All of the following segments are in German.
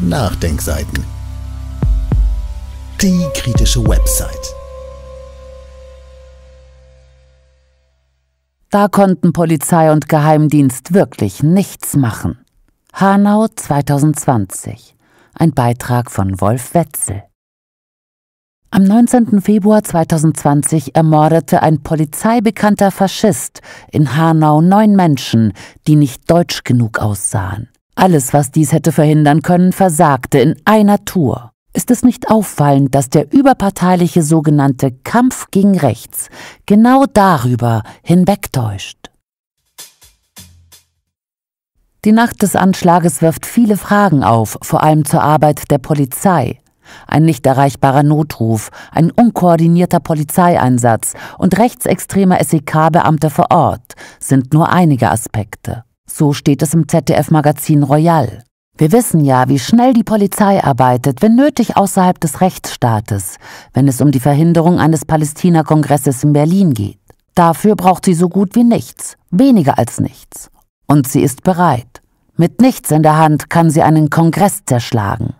Nachdenkseiten. Die kritische Website. Da konnten Polizei und Geheimdienst wirklich nichts machen. Hanau 2020. Ein Beitrag von Wolf Wetzel. Am 19. Februar 2020 ermordete ein polizeibekannter Faschist in Hanau neun Menschen, die nicht deutsch genug aussahen. Alles, was dies hätte verhindern können, versagte in einer Tour. Ist es nicht auffallend, dass der überparteiliche sogenannte Kampf gegen Rechts genau darüber hinwegtäuscht? Die Nacht des Anschlages wirft viele Fragen auf, vor allem zur Arbeit der Polizei ein nicht erreichbarer Notruf, ein unkoordinierter Polizeieinsatz und rechtsextremer SEK-Beamte vor Ort sind nur einige Aspekte. So steht es im ZDF-Magazin Royal. Wir wissen ja, wie schnell die Polizei arbeitet, wenn nötig außerhalb des Rechtsstaates, wenn es um die Verhinderung eines Palästina-Kongresses in Berlin geht. Dafür braucht sie so gut wie nichts, weniger als nichts. Und sie ist bereit. Mit nichts in der Hand kann sie einen Kongress zerschlagen.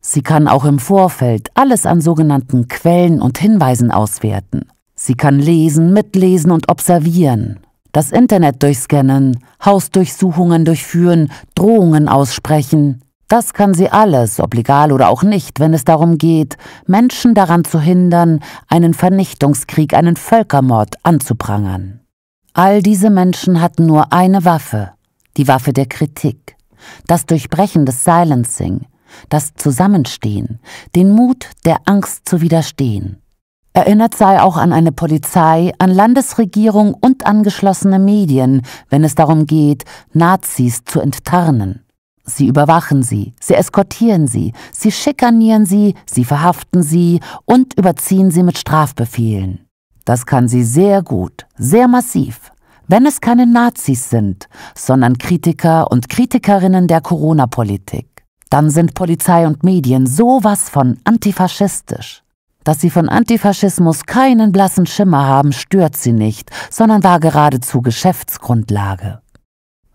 Sie kann auch im Vorfeld alles an sogenannten Quellen und Hinweisen auswerten. Sie kann lesen, mitlesen und observieren, das Internet durchscannen, Hausdurchsuchungen durchführen, Drohungen aussprechen. Das kann sie alles, ob legal oder auch nicht, wenn es darum geht, Menschen daran zu hindern, einen Vernichtungskrieg, einen Völkermord anzuprangern. All diese Menschen hatten nur eine Waffe, die Waffe der Kritik, das Durchbrechen des Silencing, das Zusammenstehen, den Mut, der Angst zu widerstehen. Erinnert sei auch an eine Polizei, an Landesregierung und angeschlossene Medien, wenn es darum geht, Nazis zu enttarnen. Sie überwachen sie, sie eskortieren sie, sie schikanieren sie, sie verhaften sie und überziehen sie mit Strafbefehlen. Das kann sie sehr gut, sehr massiv, wenn es keine Nazis sind, sondern Kritiker und Kritikerinnen der Corona-Politik dann sind Polizei und Medien sowas von antifaschistisch. Dass sie von Antifaschismus keinen blassen Schimmer haben, stört sie nicht, sondern war geradezu Geschäftsgrundlage.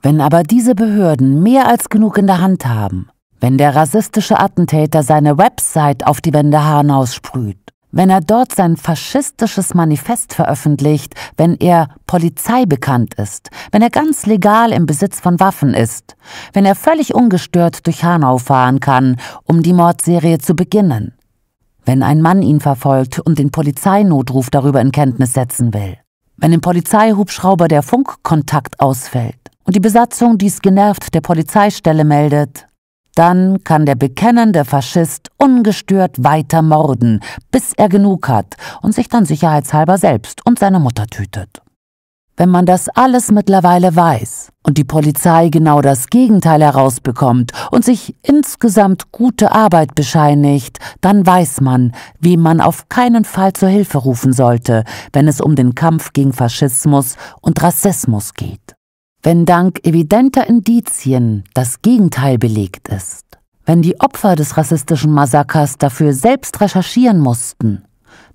Wenn aber diese Behörden mehr als genug in der Hand haben, wenn der rassistische Attentäter seine Website auf die Wände Hanaus sprüht, wenn er dort sein faschistisches Manifest veröffentlicht, wenn er Polizei bekannt ist, wenn er ganz legal im Besitz von Waffen ist, wenn er völlig ungestört durch Hanau fahren kann, um die Mordserie zu beginnen, wenn ein Mann ihn verfolgt und den Polizeinotruf darüber in Kenntnis setzen will, wenn im Polizeihubschrauber der Funkkontakt ausfällt und die Besatzung dies genervt der Polizeistelle meldet, dann kann der bekennende Faschist ungestört weiter morden, bis er genug hat und sich dann sicherheitshalber selbst und seine Mutter tötet. Wenn man das alles mittlerweile weiß und die Polizei genau das Gegenteil herausbekommt und sich insgesamt gute Arbeit bescheinigt, dann weiß man, wie man auf keinen Fall zur Hilfe rufen sollte, wenn es um den Kampf gegen Faschismus und Rassismus geht. Wenn dank evidenter Indizien das Gegenteil belegt ist, wenn die Opfer des rassistischen Massakers dafür selbst recherchieren mussten,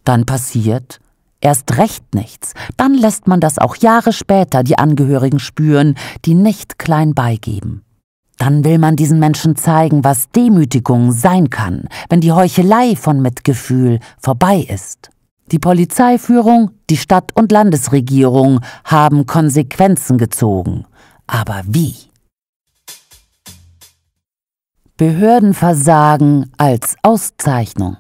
dann passiert erst recht nichts, dann lässt man das auch Jahre später die Angehörigen spüren, die nicht klein beigeben. Dann will man diesen Menschen zeigen, was Demütigung sein kann, wenn die Heuchelei von Mitgefühl vorbei ist. Die Polizeiführung, die Stadt- und Landesregierung haben Konsequenzen gezogen. Aber wie? Behördenversagen als Auszeichnung.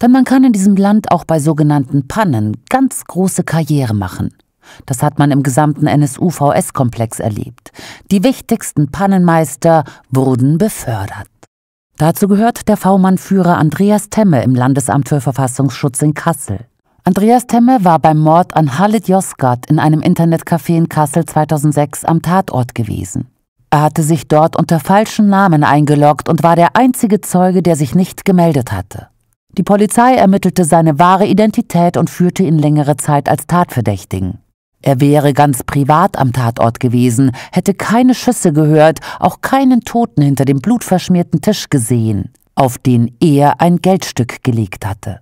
Denn man kann in diesem Land auch bei sogenannten Pannen ganz große Karriere machen. Das hat man im gesamten NSU-VS-Komplex erlebt. Die wichtigsten Pannenmeister wurden befördert. Dazu gehört der V-Mann-Führer Andreas Temme im Landesamt für Verfassungsschutz in Kassel. Andreas Temme war beim Mord an Halit Yozgat in einem Internetcafé in Kassel 2006 am Tatort gewesen. Er hatte sich dort unter falschen Namen eingeloggt und war der einzige Zeuge, der sich nicht gemeldet hatte. Die Polizei ermittelte seine wahre Identität und führte ihn längere Zeit als Tatverdächtigen. Er wäre ganz privat am Tatort gewesen, hätte keine Schüsse gehört, auch keinen Toten hinter dem blutverschmierten Tisch gesehen, auf den er ein Geldstück gelegt hatte.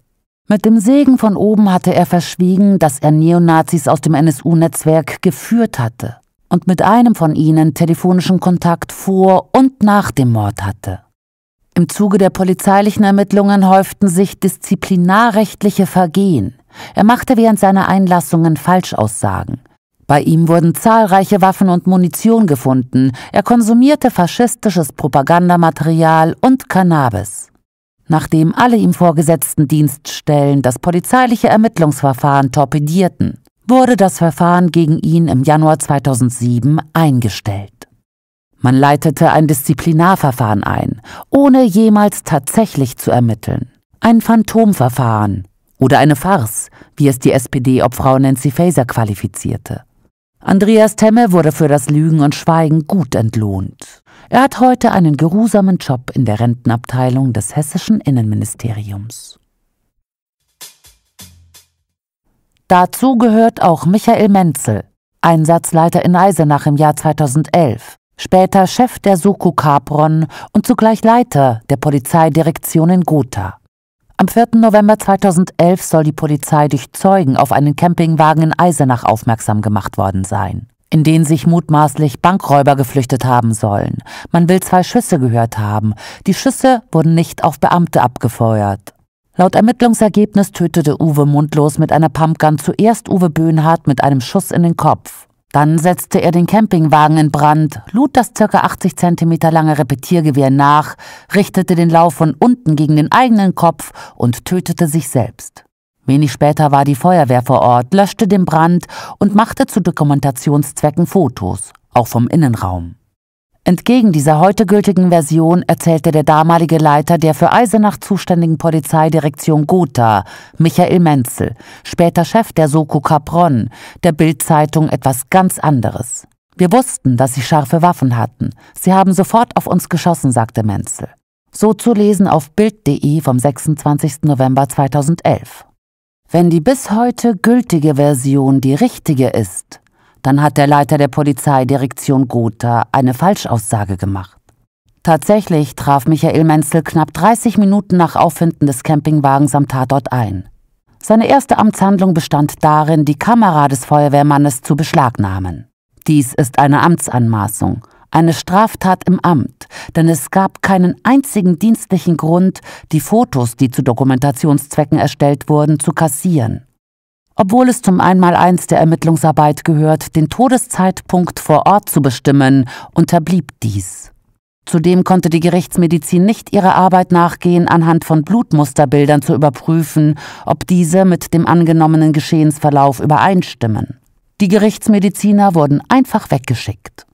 Mit dem Segen von oben hatte er verschwiegen, dass er Neonazis aus dem NSU-Netzwerk geführt hatte. und mit einem von ihnen telefonischen Kontakt vor und nach dem Mord hatte. Im Zuge der polizeilichen Ermittlungen häuften sich disziplinarrechtliche Vergehen. Er machte während seiner Einlassungen Falschaussagen. Bei ihm wurden zahlreiche Waffen und Munition gefunden. Er konsumierte faschistisches Propagandamaterial und Cannabis. Nachdem alle ihm vorgesetzten Dienststellen das polizeiliche Ermittlungsverfahren torpedierten, wurde das Verfahren gegen ihn im Januar 2007 eingestellt. Man leitete ein Disziplinarverfahren ein, ohne jemals tatsächlich zu ermitteln. Ein Phantomverfahren oder eine Farce, wie es die SPD-Obfrau Nancy Faeser qualifizierte. Andreas Temme wurde für das Lügen und Schweigen gut entlohnt. Er hat heute einen geruhsamen Job in der Rentenabteilung des hessischen Innenministeriums. Dazu gehört auch Michael Menzel, Einsatzleiter in Eisenach im Jahr 2011, später Chef der Soko Capron und zugleich Leiter der Polizeidirektion in Gotha. Am 4. November 2011 soll die Polizei durch Zeugen auf einen Campingwagen in Eisenach aufmerksam gemacht worden sein, in den sich mutmaßlich Bankräuber geflüchtet haben sollen. Man will zwei Schüsse gehört haben. Die Schüsse wurden nicht auf Beamte abgefeuert. Laut Ermittlungsergebnis tötete Uwe Mundlos mit einer Pumpgun zuerst Uwe Böhnhardt mit einem Schuss in den Kopf. Dann setzte er den Campingwagen in Brand, lud das ca. 80 cm lange Repetiergewehr nach, richtete den Lauf von unten gegen den eigenen Kopf und tötete sich selbst. Wenig später war die Feuerwehr vor Ort, löschte den Brand und machte zu Dokumentationszwecken Fotos, auch vom Innenraum. Entgegen dieser heute gültigen Version erzählte der damalige Leiter der für Eisenach zuständigen Polizeidirektion Gotha, Michael Menzel, später Chef der Soko Capron, der Bildzeitung etwas ganz anderes. Wir wussten, dass sie scharfe Waffen hatten. Sie haben sofort auf uns geschossen, sagte Menzel. So zu lesen auf Bild.de vom 26. November 2011. Wenn die bis heute gültige Version die richtige ist, dann hat der Leiter der Polizeidirektion Gotha eine Falschaussage gemacht. Tatsächlich traf Michael Menzel knapp 30 Minuten nach Auffinden des Campingwagens am Tatort ein. Seine erste Amtshandlung bestand darin, die Kamera des Feuerwehrmannes zu beschlagnahmen. Dies ist eine Amtsanmaßung, eine Straftat im Amt, denn es gab keinen einzigen dienstlichen Grund, die Fotos, die zu Dokumentationszwecken erstellt wurden, zu kassieren. Obwohl es zum Einmaleins der Ermittlungsarbeit gehört, den Todeszeitpunkt vor Ort zu bestimmen, unterblieb dies. Zudem konnte die Gerichtsmedizin nicht ihrer Arbeit nachgehen, anhand von Blutmusterbildern zu überprüfen, ob diese mit dem angenommenen Geschehensverlauf übereinstimmen. Die Gerichtsmediziner wurden einfach weggeschickt.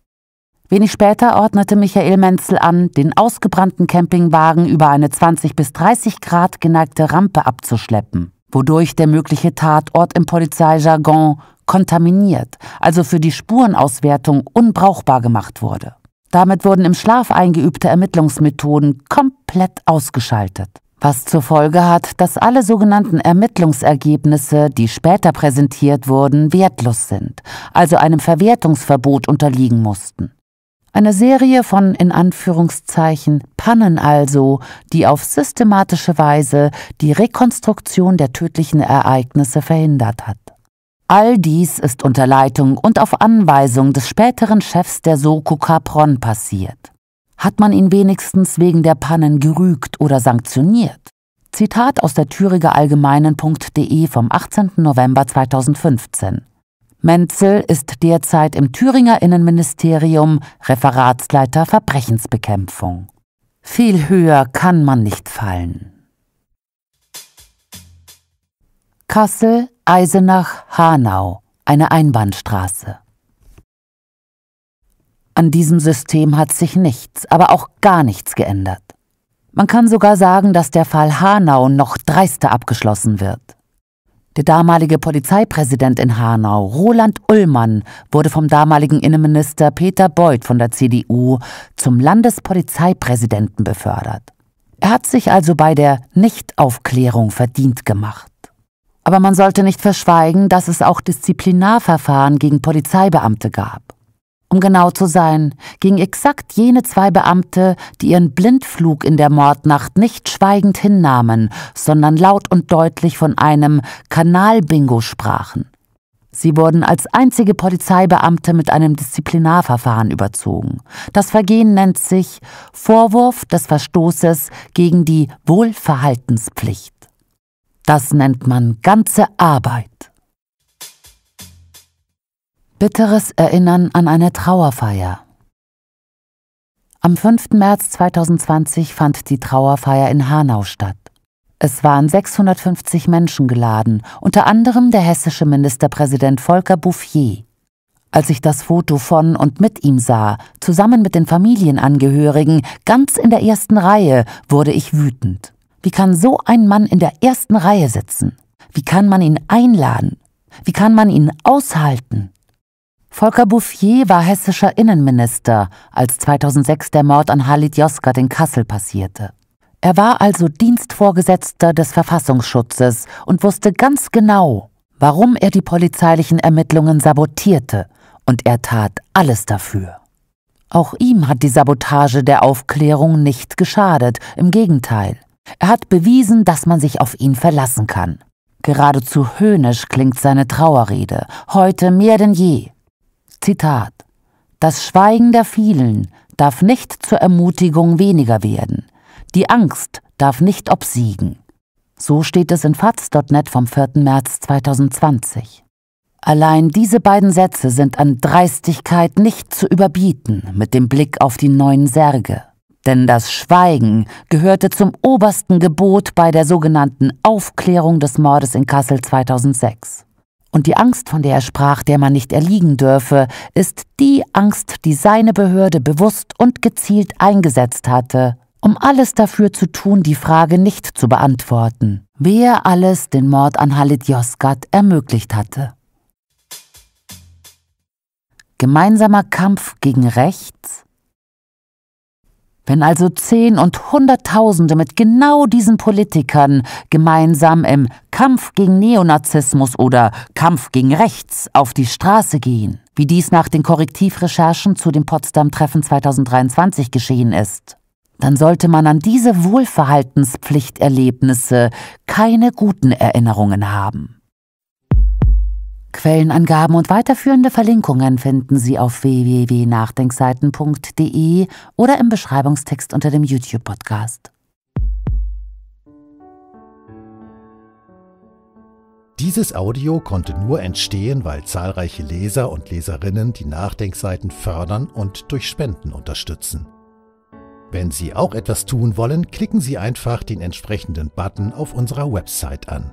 Wenig später ordnete Michael Menzel an, den ausgebrannten Campingwagen über eine 20 bis 30 Grad geneigte Rampe abzuschleppen wodurch der mögliche Tatort im Polizeijargon kontaminiert, also für die Spurenauswertung unbrauchbar gemacht wurde. Damit wurden im Schlaf eingeübte Ermittlungsmethoden komplett ausgeschaltet, was zur Folge hat, dass alle sogenannten Ermittlungsergebnisse, die später präsentiert wurden, wertlos sind, also einem Verwertungsverbot unterliegen mussten. Eine Serie von in Anführungszeichen Pannen also, die auf systematische Weise die Rekonstruktion der tödlichen Ereignisse verhindert hat. All dies ist unter Leitung und auf Anweisung des späteren Chefs der Soko Capron passiert. Hat man ihn wenigstens wegen der Pannen gerügt oder sanktioniert? Zitat aus der Thüringer Allgemeinen.de vom 18. November 2015. Menzel ist derzeit im Thüringer Innenministerium Referatsleiter Verbrechensbekämpfung. Viel höher kann man nicht fallen. Kassel, Eisenach, Hanau, eine Einbahnstraße. An diesem System hat sich nichts, aber auch gar nichts geändert. Man kann sogar sagen, dass der Fall Hanau noch dreister abgeschlossen wird. Der damalige Polizeipräsident in Hanau, Roland Ullmann, wurde vom damaligen Innenminister Peter Beuth von der CDU zum Landespolizeipräsidenten befördert. Er hat sich also bei der Nichtaufklärung verdient gemacht. Aber man sollte nicht verschweigen, dass es auch Disziplinarverfahren gegen Polizeibeamte gab. Um genau zu sein, gegen exakt jene zwei Beamte, die ihren Blindflug in der Mordnacht nicht schweigend hinnahmen, sondern laut und deutlich von einem Kanalbingo sprachen. Sie wurden als einzige Polizeibeamte mit einem Disziplinarverfahren überzogen. Das Vergehen nennt sich Vorwurf des Verstoßes gegen die Wohlverhaltenspflicht. Das nennt man ganze Arbeit. Bitteres Erinnern an eine Trauerfeier. Am 5. März 2020 fand die Trauerfeier in Hanau statt. Es waren 650 Menschen geladen, unter anderem der hessische Ministerpräsident Volker Bouffier. Als ich das Foto von und mit ihm sah, zusammen mit den Familienangehörigen, ganz in der ersten Reihe, wurde ich wütend. Wie kann so ein Mann in der ersten Reihe sitzen? Wie kann man ihn einladen? Wie kann man ihn aushalten? Volker Bouffier war hessischer Innenminister, als 2006 der Mord an Halit Yozgat in Kassel passierte. Er war also Dienstvorgesetzter des Verfassungsschutzes und wusste ganz genau, warum er die polizeilichen Ermittlungen sabotierte, und er tat alles dafür. Auch ihm hat die Sabotage der Aufklärung nicht geschadet, im Gegenteil. Er hat bewiesen, dass man sich auf ihn verlassen kann. Geradezu höhnisch klingt seine Trauerrede, heute mehr denn je. Zitat Das Schweigen der vielen darf nicht zur Ermutigung weniger werden. Die Angst darf nicht obsiegen. So steht es in faz.net vom 4. März 2020. Allein diese beiden Sätze sind an Dreistigkeit nicht zu überbieten mit dem Blick auf die neuen Särge. Denn das Schweigen gehörte zum obersten Gebot bei der sogenannten Aufklärung des Mordes in Kassel 2006. Und die Angst, von der er sprach, der man nicht erliegen dürfe, ist die Angst, die seine Behörde bewusst und gezielt eingesetzt hatte, um alles dafür zu tun, die Frage nicht zu beantworten, wer alles den Mord an Halit Yozgat ermöglicht hatte. Gemeinsamer Kampf gegen Rechts? Wenn also Zehn und Hunderttausende mit genau diesen Politikern gemeinsam im Kampf gegen Neonazismus oder Kampf gegen Rechts auf die Straße gehen, wie dies nach den Korrektivrecherchen zu dem Potsdam-Treffen 2023 geschehen ist, dann sollte man an diese Wohlverhaltenspflichterlebnisse keine guten Erinnerungen haben. Quellenangaben und weiterführende Verlinkungen finden Sie auf www.nachdenkseiten.de oder im Beschreibungstext unter dem YouTube-Podcast. Dieses Audio konnte nur entstehen, weil zahlreiche Leser und Leserinnen die Nachdenkseiten fördern und durch Spenden unterstützen. Wenn Sie auch etwas tun wollen, klicken Sie einfach den entsprechenden Button auf unserer Website an.